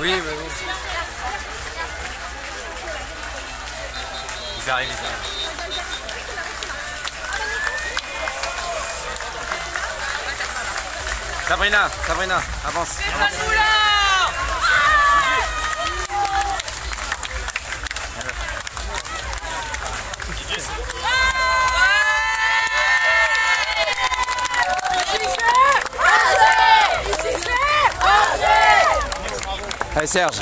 Oui, oui, oui. Ils arrivent, ils arrivent. Sabrina, Sabrina, avance. Allez Serge.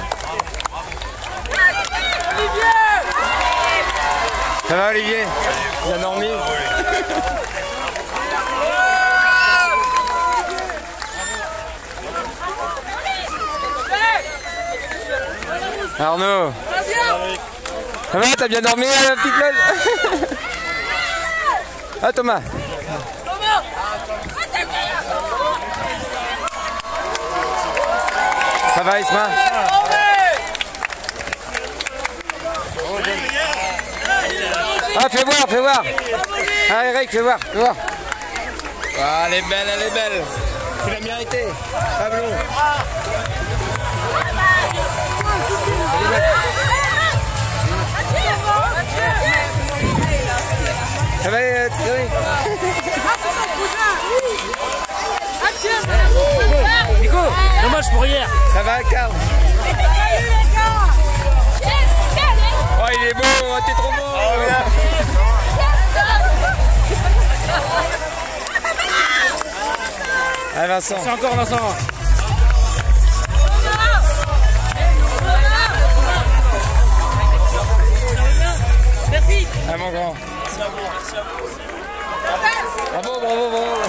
Ça va Olivier? Il a dormi. Arnaud. Ça va T'as bien dormi la petite Ah Thomas Ça va Isma Ah fais voir, fais voir. Ah Eric, fais voir, fais voir. Ah elle est belle, elle est belle. Tu l'as mérité Pablo. Ça va Thierry Nico, Dommage pour hier. Ça va, Carl Oh, il est beau, oh, t'es trop beau. Oh, bien. Ah, Vincent. C'est encore Vincent. Merci. Ah, mon grand. Merci à vous, merci à vous. Bravo, bravo, bravo.